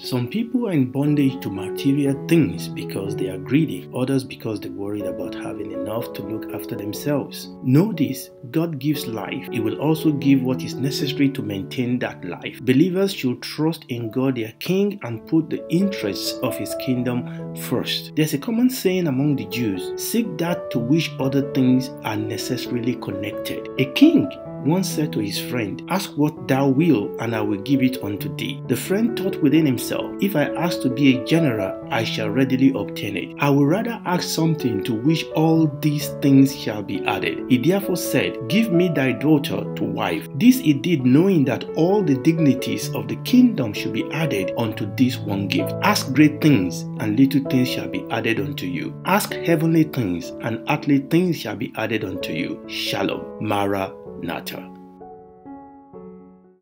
Some people are in bondage to material things because they are greedy, others because they're worried about having enough to look after themselves. Know this God gives life, He will also give what is necessary to maintain that life. Believers should trust in God, their King, and put the interests of His kingdom first. There's a common saying among the Jews seek that to which other things are necessarily connected. A king once said to his friend, Ask what thou wilt, and I will give it unto thee. The friend thought within himself, If I ask to be a general, I shall readily obtain it. I will rather ask something to which all these things shall be added. He therefore said, Give me thy daughter to wife. This he did, knowing that all the dignities of the kingdom should be added unto this one gift. Ask great things, and little things shall be added unto you. Ask heavenly things, and earthly things shall be added unto you. Shalom. Mara Nata.